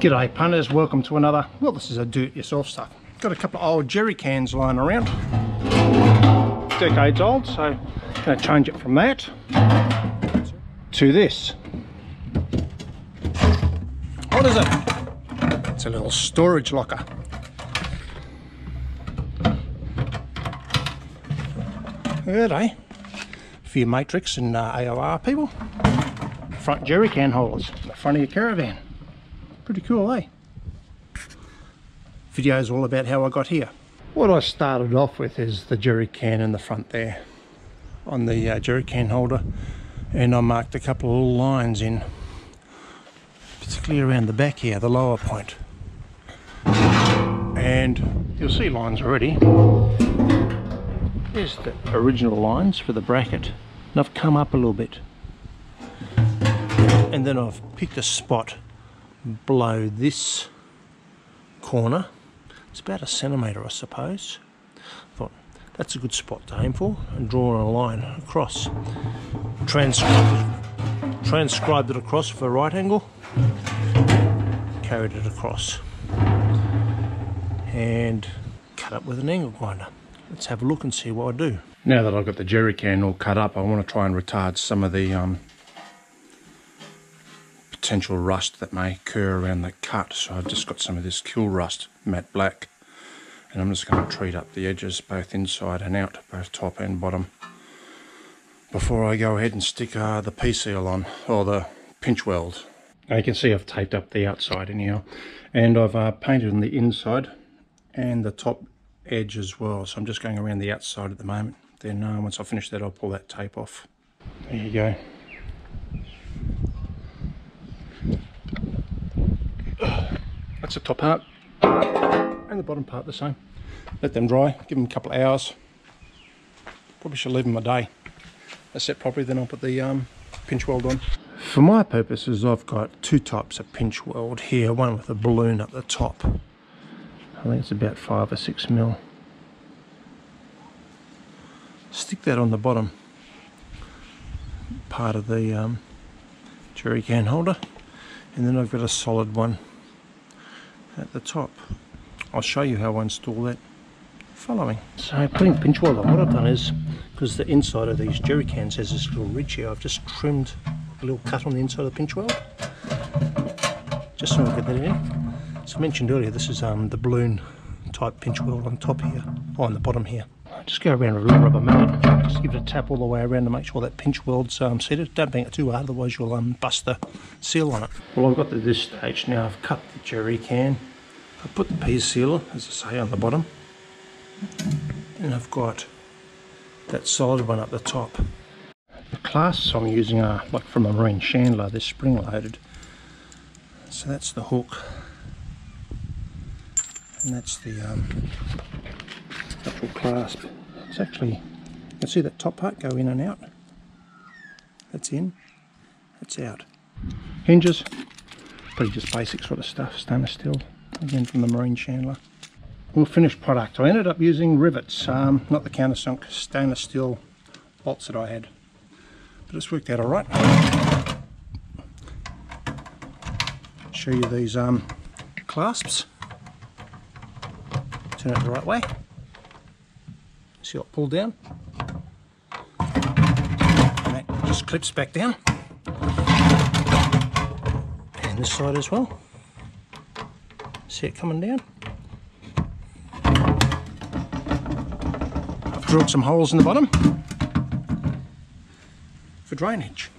G'day punters, welcome to another, well this is a do-it-yourself stuff. Got a couple of old jerry cans lying around. Decades old, so I'm going to change it from that to this. What is it? It's a little storage locker. Good, eh? For your Matrix and uh, AOR people. Front jerry can holders the front of your caravan. Pretty cool, eh? Video is all about how I got here. What I started off with is the jerry can in the front there on the uh, jerry can holder and I marked a couple of little lines in particularly around the back here, the lower point. And you'll see lines already. There's the original lines for the bracket. And I've come up a little bit. And then I've picked a spot below this corner. It's about a centimetre, I suppose. Thought that's a good spot to aim for and draw a line across. Transcribed, transcribed it across for a right angle, carried it across and cut up with an angle grinder. Let's have a look and see what I do. Now that I've got the jerry can all cut up, I want to try and retard some of the um, potential rust that may occur around the cut. So I've just got some of this Kill Rust matte black and I'm just going to treat up the edges both inside and out, both top and bottom before I go ahead and stick uh, the P-seal on or the pinch weld. Now you can see I've taped up the outside anyhow and I've uh, painted on the inside and the top edge as well. So I'm just going around the outside at the moment. Then uh, once I finish that, I'll pull that tape off. There you go. The top part and the bottom part the same. Let them dry, give them a couple of hours. Probably should leave them a day. They're set properly, then I'll put the um, pinch weld on. For my purposes, I've got two types of pinch weld here. One with a balloon at the top I think it's about five or six mil. Stick that on the bottom part of the um, jerry can holder and then I've got a solid one at the top. I'll show you how I install that following. So putting pinch weld on, what I've done is, because the inside of these jerry cans has this little ridge here, I've just trimmed a little cut on the inside of the pinch weld, just so I get that in. As I mentioned earlier, this is um, the balloon type pinch weld on top here, or on the bottom here. Just go around with a rubber mallet, just give it a tap all the way around to make sure that pinch weld's um, seated. Don't bang it too hard, otherwise you'll um, bust the seal on it. Well, I've got to this stage now. I've cut the jerry can. I've put the P-seal, as I say, on the bottom. And I've got that solid one up the top. The clasps I'm using are like from a marine chandler, they're spring loaded. So that's the hook and that's the um, actual clasp. It's actually, you can see that top part go in and out. That's in, that's out. Hinges, pretty just basic sort of stuff, stainless steel, again from the Marine Chandler. Well, finished product. I ended up using rivets, um, not the countersunk stainless steel bolts that I had. But it's worked out alright. Show you these um, clasps turn it the right way. See it pull down? And that just clips back down. And this side as well. See it coming down? I've drilled some holes in the bottom for drainage.